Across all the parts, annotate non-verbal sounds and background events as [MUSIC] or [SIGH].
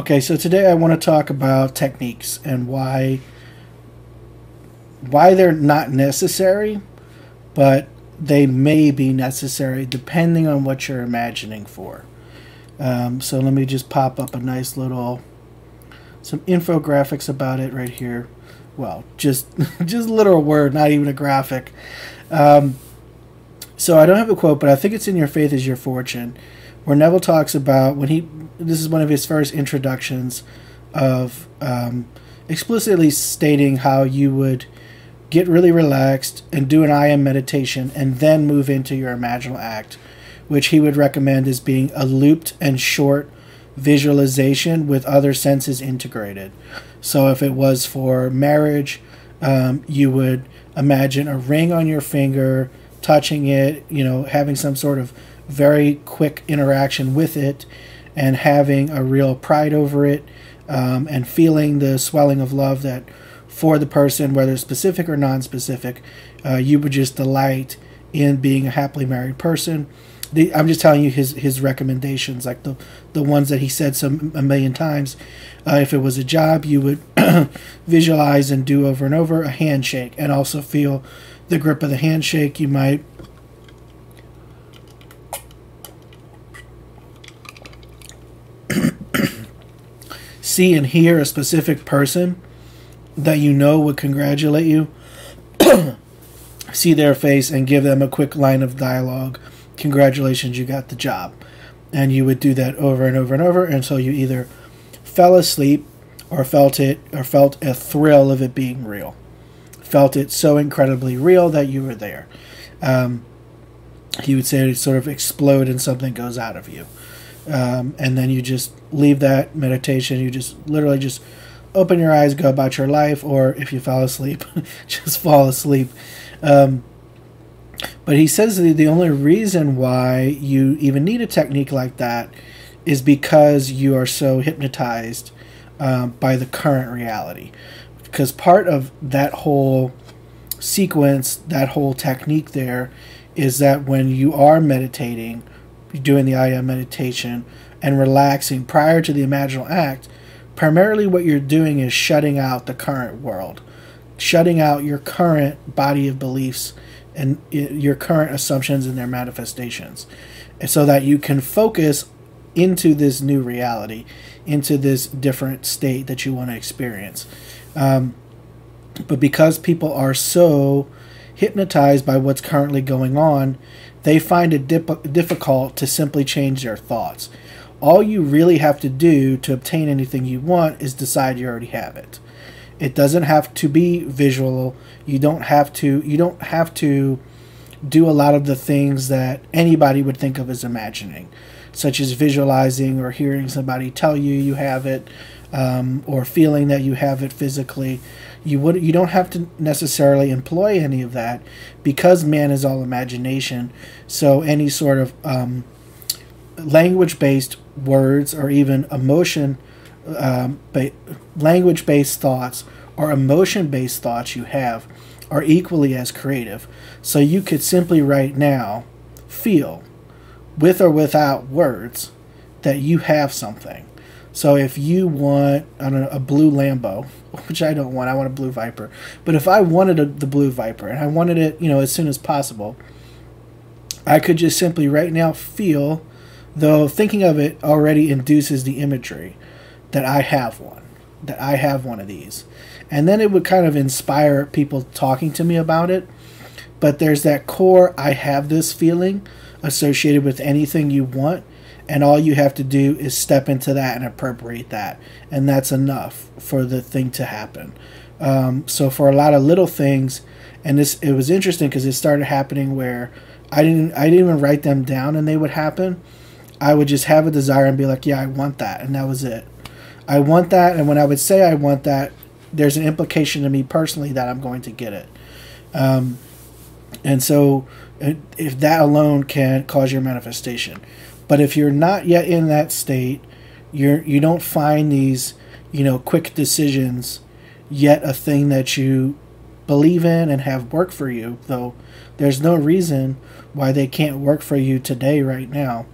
Okay, so today I want to talk about techniques and why why they're not necessary, but they may be necessary depending on what you're imagining for. Um, so let me just pop up a nice little some infographics about it right here. Well, just [LAUGHS] just a literal word, not even a graphic. Um, so I don't have a quote, but I think it's in Your Faith is Your Fortune, where Neville talks about when he this is one of his first introductions of um, explicitly stating how you would get really relaxed and do an I am meditation and then move into your imaginal act, which he would recommend as being a looped and short visualization with other senses integrated. So if it was for marriage, um, you would imagine a ring on your finger, touching it, you know, having some sort of very quick interaction with it, and having a real pride over it, um, and feeling the swelling of love that for the person, whether specific or non-specific, uh, you would just delight in being a happily married person. The, I'm just telling you his his recommendations, like the the ones that he said some a million times. Uh, if it was a job, you would [COUGHS] visualize and do over and over a handshake, and also feel the grip of the handshake. You might see and hear a specific person that you know would congratulate you, [CLEARS THROAT] see their face and give them a quick line of dialogue. Congratulations, you got the job. And you would do that over and over and over until you either fell asleep or felt it or felt a thrill of it being real. Felt it so incredibly real that you were there. Um, he would say it sort of explode and something goes out of you. Um, and then you just leave that meditation. You just literally just open your eyes, go about your life, or if you fall asleep, [LAUGHS] just fall asleep. Um, but he says that the only reason why you even need a technique like that is because you are so hypnotized um, by the current reality. Because part of that whole sequence, that whole technique there, is that when you are meditating, doing the I am meditation, and relaxing prior to the imaginal act, primarily what you're doing is shutting out the current world, shutting out your current body of beliefs and your current assumptions and their manifestations, so that you can focus into this new reality, into this different state that you want to experience. Um, but because people are so hypnotized by what's currently going on, they find it dip- difficult to simply change their thoughts all you really have to do to obtain anything you want is decide you already have it. It doesn't have to be visual. You don't have to you don't have to do a lot of the things that anybody would think of as imagining, such as visualizing or hearing somebody tell you you have it, um, or feeling that you have it physically. You would you don't have to necessarily employ any of that because man is all imagination. So any sort of um, language based words or even emotion um, ba- language based thoughts or emotion based thoughts you have are equally as creative. So you could simply right now feel, with or without words, that you have something. So if you want I don't know, a blue Lambo, [LAUGHS] which I don't want, I want a blue Viper. But if I wanted a, the blue Viper and I wanted it, you know, as soon as possible, I could just simply right now feel though thinking of it already induces the imagery that I have one, that I have one of these. And then it would kind of inspire people talking to me about it. But there's that core, I have this feeling associated with anything you want. And all you have to do is step into that and appropriate that. And that's enough for the thing to happen. Um, so for a lot of little things, and this it was interesting because it started happening where I didn't I didn't even write them down and they would happen I would just have a desire and be like, yeah, I want that, and that was it. I want that, and when I would say I want that, there's an implication to me personally that I'm going to get it. Um, and so, if that alone can cause your manifestation, but if you're not yet in that state, you're you don't find these, you know, quick decisions yet a thing that you believe in and have work for you. Though there's no reason why they can't work for you today, right now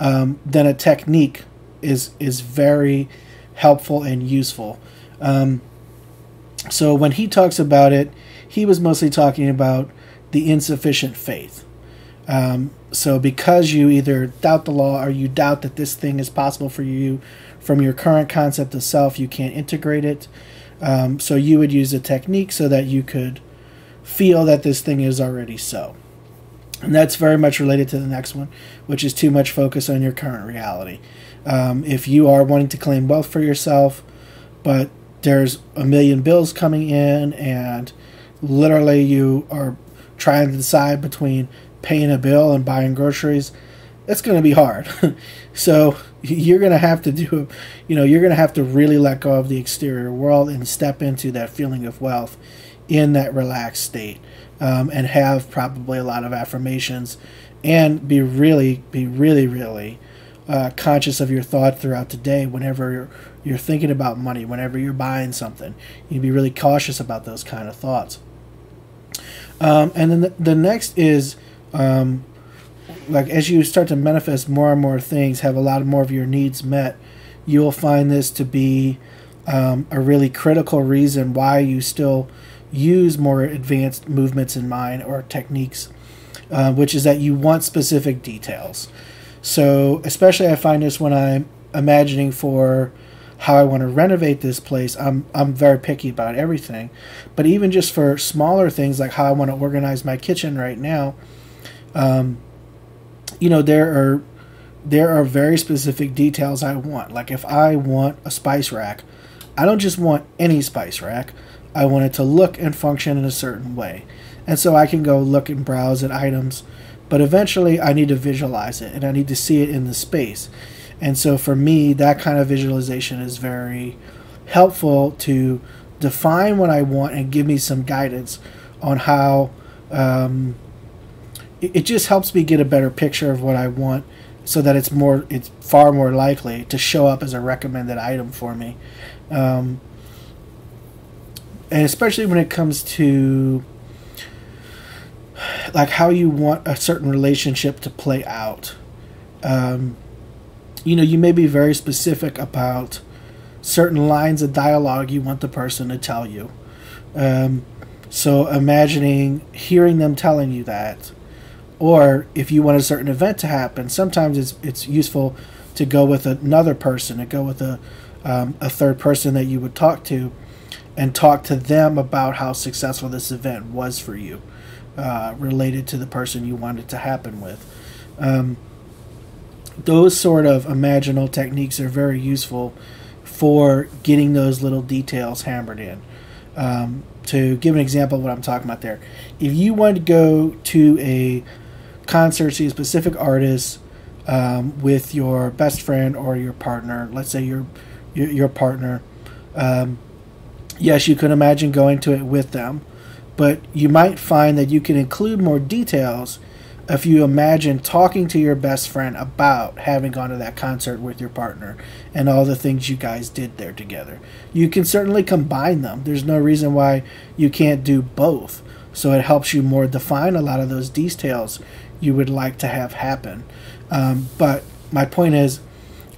um, then a technique is is very helpful and useful. Um, so when he talks about it, he was mostly talking about the insufficient faith. Um, so because you either doubt the law or you doubt that this thing is possible for you from your current concept of self, you can't integrate it. Um, so you would use a technique so that you could feel that this thing is already so. And that's very much related to the next one, which is too much focus on your current reality. Um, if you are wanting to claim wealth for yourself, but there's a million bills coming in, and literally you are trying to decide between paying a bill and buying groceries, it's going to be hard. [LAUGHS] so you're going to have to do, you know, you're going to have to really let go of the exterior world and step into that feeling of wealth in that relaxed state um, and have probably a lot of affirmations and be really, be really, really uh, conscious of your thought throughout the day whenever you're, you're thinking about money, whenever you're buying something. You be really cautious about those kind of thoughts. Um, and then the, the next is um, like as you start to manifest more and more things, have a lot more of your needs met, you will find this to be um, a really critical reason why you still use more advanced movements in mind or techniques, uh, which is that you want specific details. So, especially I find this when I'm imagining for how I want to renovate this place. I'm I'm very picky about everything, but even just for smaller things like how I want to organize my kitchen right now, um, you know there are there are very specific details I want. Like if I want a spice rack, I don't just want any spice rack. I want it to look and function in a certain way. And so I can go look and browse at items, but eventually I need to visualize it and I need to see it in the space. And so for me, that kind of visualization is very helpful to define what I want and give me some guidance on how um, it, just helps me get a better picture of what I want so that it's more it's far more likely to show up as a recommended item for me um, and especially when it comes to like how you want a certain relationship to play out. Um, you know you may be very specific about certain lines of dialogue you want the person to tell you. Um, so imagining hearing them telling you that or if you want a certain event to happen, sometimes it's it's useful to go with another person, to go with a um, a third person that you would talk to, and talk to them about how successful this event was for you, uh, related to the person you wanted to happen with. Um, those sort of imaginal techniques are very useful for getting those little details hammered in. Um, to give an example of what I'm talking about there, if you want to go to a concert, see a specific artist um, with your best friend or your partner. Let's say your your, your partner. Yes, you can imagine going to it with them, but you might find that you can include more details if you imagine talking to your best friend about having gone to that concert with your partner and all the things you guys did there together. You can certainly combine them. There's no reason why you can't do both. So it helps you more define a lot of those details you would like to have happen. Um, but my point is,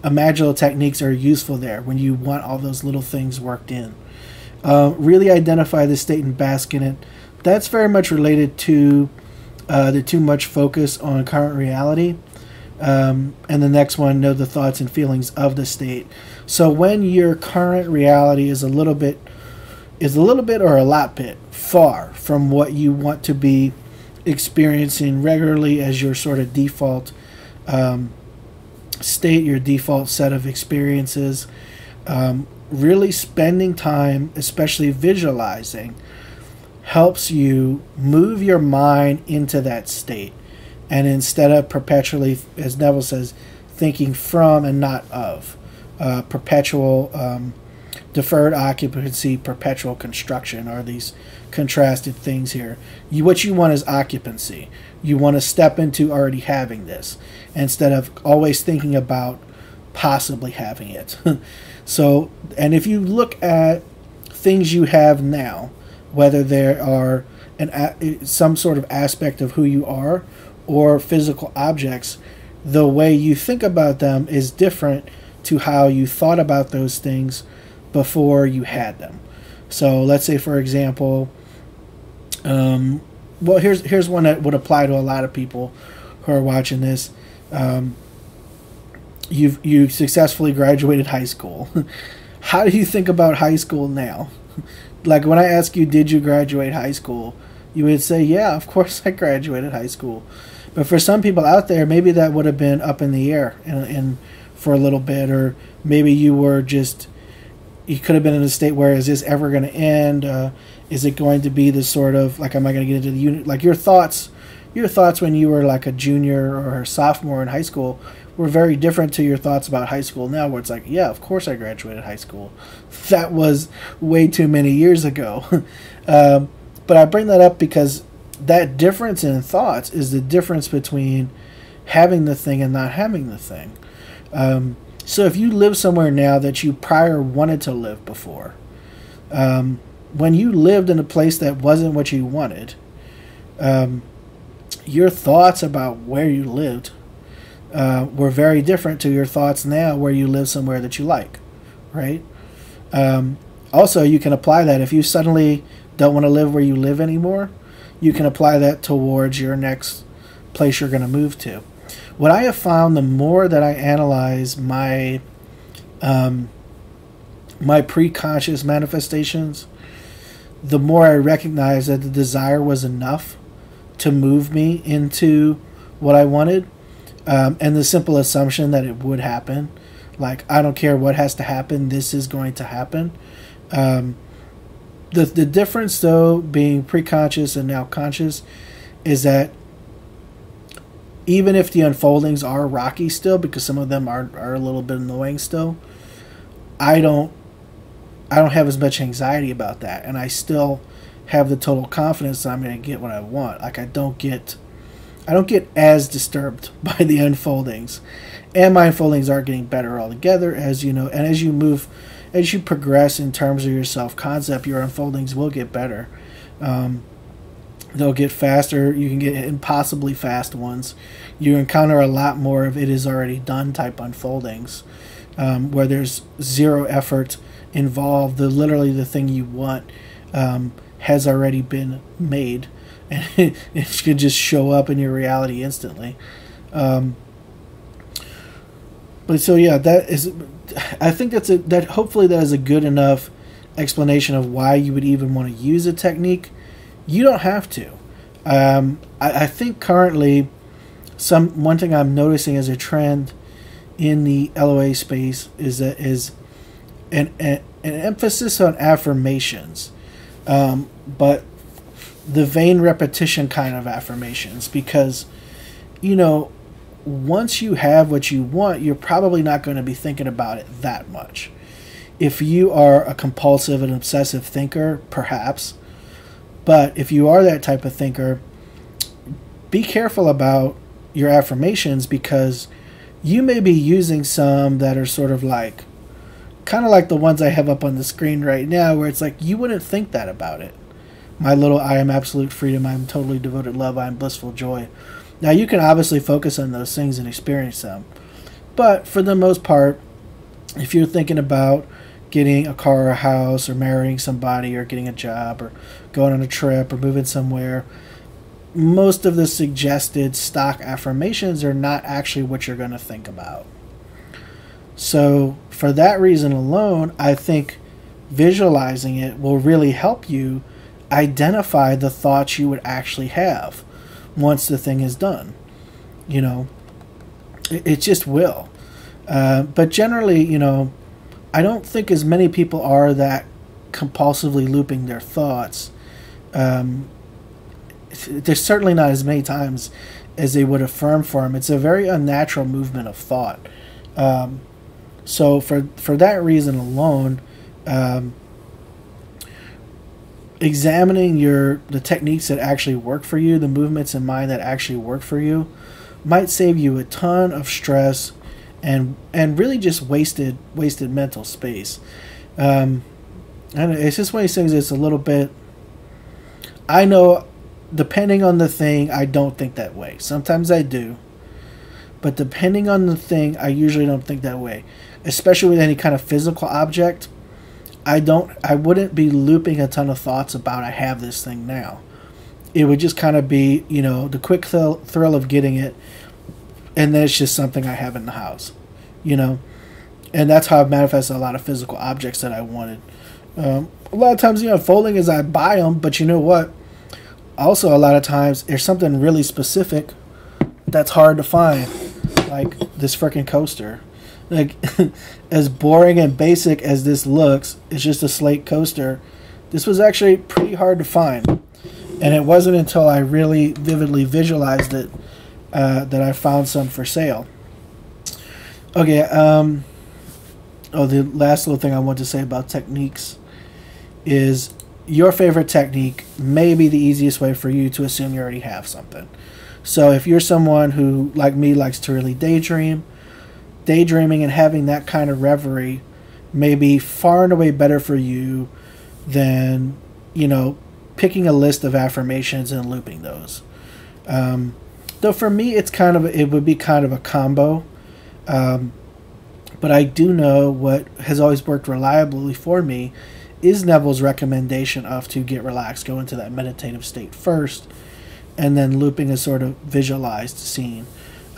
imaginal techniques are useful there when you want all those little things worked in. Uh, really identify the state and bask in it. That's very much related to uh, the too much focus on current reality. Um, and the next one, know the thoughts and feelings of the state. So when your current reality is a little bit, is a little bit or a lot bit far from what you want to be experiencing regularly as your sort of default um, state, your default set of experiences. Um, really spending time, especially visualizing, helps you move your mind into that state. And instead of perpetually, as Neville says, thinking from and not of, uh, perpetual um, deferred occupancy, perpetual construction are these contrasted things here. You, what you want is occupancy. You want to step into already having this instead of always thinking about possibly having it. [LAUGHS] so, and if you look at things you have now, whether there are an some sort of aspect of who you are or physical objects, the way you think about them is different to how you thought about those things before you had them. So let's say, for example, um, well, here's here's one that would apply to a lot of people who are watching this. Um, you've you successfully graduated high school. [LAUGHS] How do you think about high school now? [LAUGHS] like when I ask you, did you graduate high school? You would say, yeah, of course I graduated high school. But for some people out there, maybe that would have been up in the air and, and for a little bit, or maybe you were just you could have been in a state where is this ever going to end? Uh, is it going to be this sort of like am I going to get into the unit? Like your thoughts, your thoughts when you were like a junior or a sophomore in high school were very different to your thoughts about high school now, where it's like, yeah, of course I graduated high school. [LAUGHS] That was way too many years ago. [LAUGHS] um, but I bring that up because that difference in thoughts is the difference between having the thing and not having the thing. Um, so if you live somewhere now that you prior wanted to live before, um, when you lived in a place that wasn't what you wanted, um, your thoughts about where you lived uh, were very different to your thoughts now where you live somewhere that you like, right? Um, also, you can apply that if you suddenly don't want to live where you live anymore, you can apply that towards your next place you're going to move to what I have found the more that I analyze my um, my preconscious manifestations, the more I recognize that the desire was enough to move me into what I wanted, um, and the simple assumption that it would happen. Like I don't care what has to happen, this is going to happen. Um, the the difference though, being preconscious and now conscious, is that even if the unfoldings are rocky still, because some of them are, are a little bit annoying still, I don't I don't have as much anxiety about that, and I still have the total confidence that I'm going to get what I want. Like I don't get I don't get as disturbed [LAUGHS] by the unfoldings, and my unfoldings are getting better altogether as you know, and as you move, as you progress in terms of your self concept, your unfoldings will get better. Um, they'll get faster. You can get impossibly fast ones. You encounter a lot more of it is already done type unfoldings, um, where there's zero effort involved. The literally the thing you want um, has already been made, and [LAUGHS] it can just show up in your reality instantly. Um, but so yeah, that is. I think that's a that hopefully that is a good enough explanation of why you would even want to use a technique you don't have to. Um, I, I, think currently, some one thing I'm noticing as a trend in the LOA space is that is an, an, an emphasis on affirmations, um, but the vain repetition kind of affirmations because you know once you have what you want, you're probably not going to be thinking about it that much. If you are a compulsive and obsessive thinker, perhaps but if you are that type of thinker, be careful about your affirmations because you may be using some that are sort of like kind of like the ones I have up on the screen right now where it's like you wouldn't think that about it. My little I am absolute freedom, I am totally devoted love, I am blissful joy. Now you can obviously focus on those things and experience them. But for the most part, if you're thinking about getting a car or a house or marrying somebody or getting a job or going on a trip or moving somewhere, most of the suggested stock affirmations are not actually what you're going to think about. So, for that reason alone, I think visualizing it will really help you identify the thoughts you would actually have once the thing is done. You know, it, it just will. Uh, but generally, you know, I don't think as many people are that compulsively looping their thoughts. Um, there's certainly not as many times as they would affirm for them. It's a very unnatural movement of thought. Um, so for for that reason alone, um, examining your the techniques that actually work for you, the movements in mind that actually work for you, might save you a ton of stress and and really just wasted wasted mental space. Um, and it's just one of these things. It's a little bit. I know, depending on the thing, I don't think that way. Sometimes I do, but depending on the thing, I usually don't think that way. especially with any kind of physical object, I don't I wouldn't be looping a ton of thoughts about I have this thing now. It would just kind of be, you know, the quick thrill, thrill of getting it and then it's just something I have in the house, you know. And that's how I've manifested a lot of physical objects that I wanted. Um, a lot of times, you know, folding is I buy them, but you know what? Also, a lot of times there's something really specific that's hard to find, like this freaking coaster. Like, [LAUGHS] as boring and basic as this looks, it's just a slate coaster. This was actually pretty hard to find, and it wasn't until I really vividly visualized it uh, that I found some for sale. Okay. Um, oh, the last little thing I want to say about techniques is your favorite technique may be the easiest way for you to assume you already have something. So if you're someone who, like me, likes to really daydream, daydreaming and having that kind of reverie may be far and away better for you than, you know, picking a list of affirmations and looping those. Um, though for me, it's kind of it would be kind of a combo. Um, but I do know what has always worked reliably for me is Neville's recommendation of to get relaxed, go into that meditative state first, and then looping a sort of visualized scene.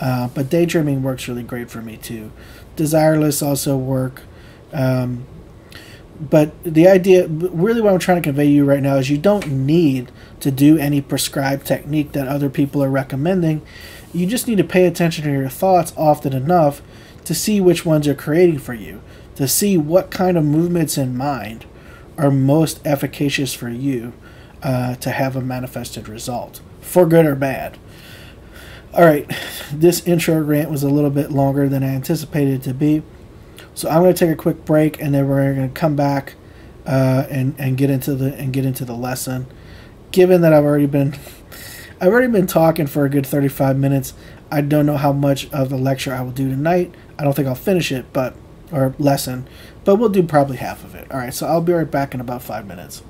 Uh, but daydreaming works really great for me too. Desireless also work. Um, but the idea, really, what I'm trying to convey to you right now is you don't need to do any prescribed technique that other people are recommending. You just need to pay attention to your thoughts often enough to see which ones are creating for you, to see what kind of movements in mind are most efficacious for you uh, to have a manifested result for good or bad. All right, this intro rant was a little bit longer than I anticipated it to be. So I'm going to take a quick break, and then we're going to come back uh, and and get into the and get into the lesson. Given that I've already been [LAUGHS] I've already been talking for a good 35 minutes, I don't know how much of the lecture I will do tonight. I don't think I'll finish it, but or lesson, but we'll do probably half of it. All right, so I'll be right back in about five minutes.